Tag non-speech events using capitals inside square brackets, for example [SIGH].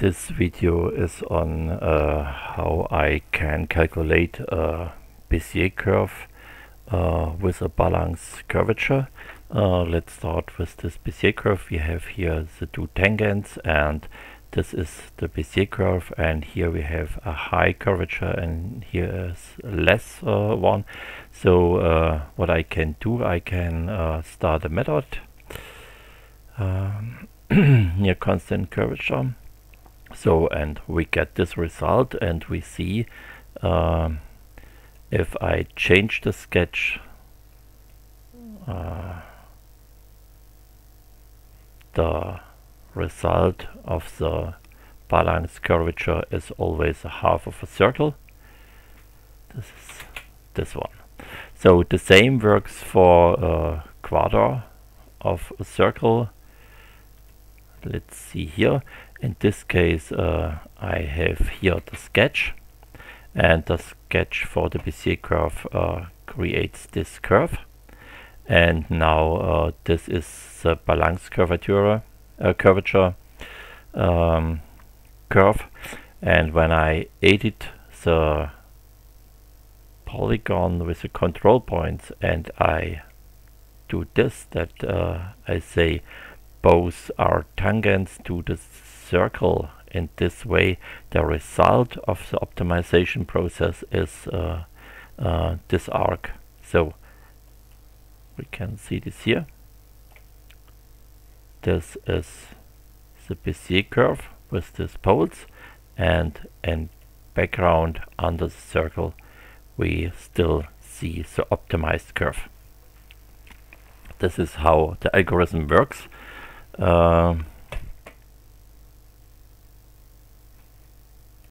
This video is on uh, how I can calculate a Bezier curve uh, with a balance curvature. Uh, let's start with this Bezier curve. We have here the two tangents and this is the Bezier curve and here we have a high curvature and here is a less uh, one. So uh, what I can do, I can uh, start a method um, [CLEARS THROAT] near constant curvature so and we get this result and we see um, if I change the sketch uh, the result of the balance curvature is always a half of a circle. This is this one. So the same works for a quarter of a circle. Let's see here in this case uh, I have here the sketch and the sketch for the Bezier curve uh, creates this curve. And now uh, this is the balance curvature curvature um, curve. And when I edit the polygon with the control points and I do this that uh, I say both are tangents to the circle in this way the result of the optimization process is uh, uh, this arc. So we can see this here. This is the Bezier curve with these poles and in background under the circle we still see the optimized curve. This is how the algorithm works. Um,